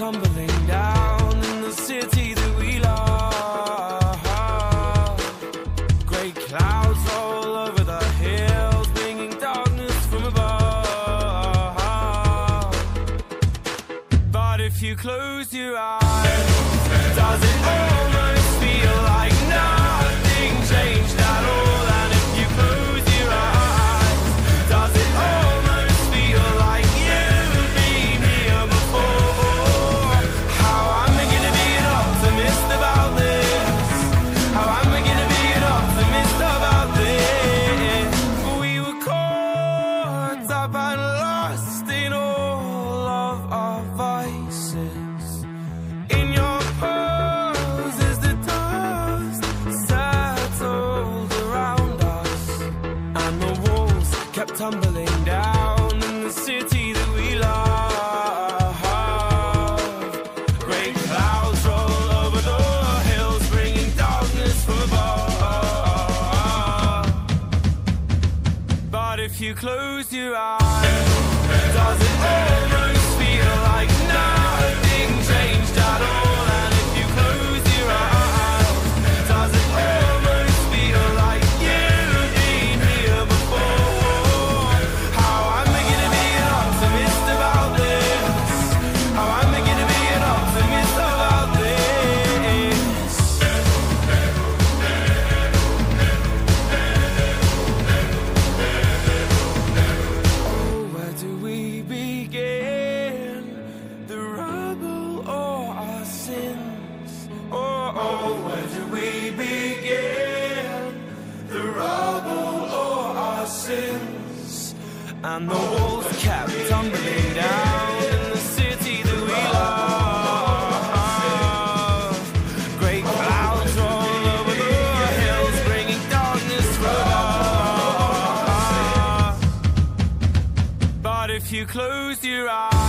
tumbling down in the city that we love. Great clouds roll over the hills, bringing darkness from above. But if you close your eyes, does it all? kept tumbling down in the city that we love. Great clouds roll over the hills, bringing darkness from above. But if you close your eyes, does it? and the walls kept tumbling down in the city that we love. Great clouds roll over the hills, bringing darkness from above. But if you close your eyes.